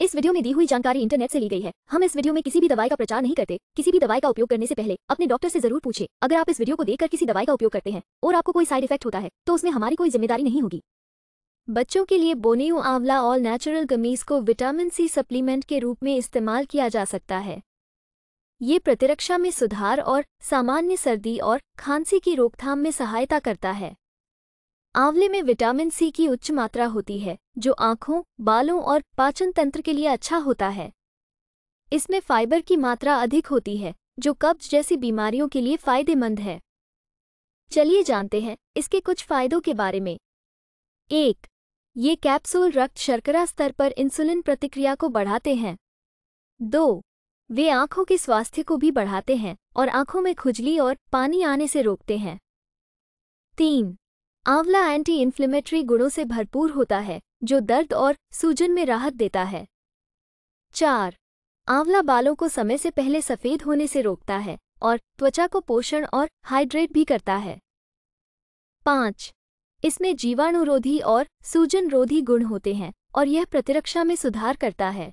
इस वीडियो में दी हुई जानकारी इंटरनेट से ली गई है। हम इस वीडियो में किसी भी दवाई का प्रचार नहीं करते। किसी भी दवाई का उपयोग करने से पहले अपने डॉक्टर से ज़रूर पूछे। अगर आप इस वीडियो को देखकर किसी दवाई का उपयोग करते हैं और आपको कोई साइड इफ़ेक्ट होता है तो उसमें हमारी कोई ज़िम्मेदारी नहीं होगी। बच्चों के लिए बोनेयू आंवला ऑल नेचुरल गमीज को विटामिन सी सप्लीमेंट के रूप में इस्तेमाल किया जा सकता है। ये प्रतिरक्षा में सुधार और सामान्य सर्दी और खांसी की रोकथाम में सहायता करता है। आंवले में विटामिन सी की उच्च मात्रा होती है, जो आँखों, बालों और पाचन तंत्र के लिए अच्छा होता है। इसमें फाइबर की मात्रा अधिक होती है, जो कब्ज जैसी बीमारियों के लिए फ़ायदेमंद है। चलिए जानते हैं इसके कुछ फायदों के बारे में। एक, ये कैप्सूल रक्त शर्करा स्तर पर इंसुलिन प्रतिक्रिया को बढ़ाते हैं। दो, वे आँखों के स्वास्थ्य को भी बढ़ाते हैं और आँखों में खुजली और पानी आने से रोकते हैं। तीन आंवला एंटी इन्फ्लेमेटरी गुणों से भरपूर होता है, जो दर्द और सूजन में राहत देता है। चार, आंवला बालों को समय से पहले सफ़ेद होने से रोकता है और त्वचा को पोषण और हाइड्रेट भी करता है। पाँच, इसमें जीवाणुरोधी और सूजनरोधी गुण होते हैं और यह प्रतिरक्षा में सुधार करता है।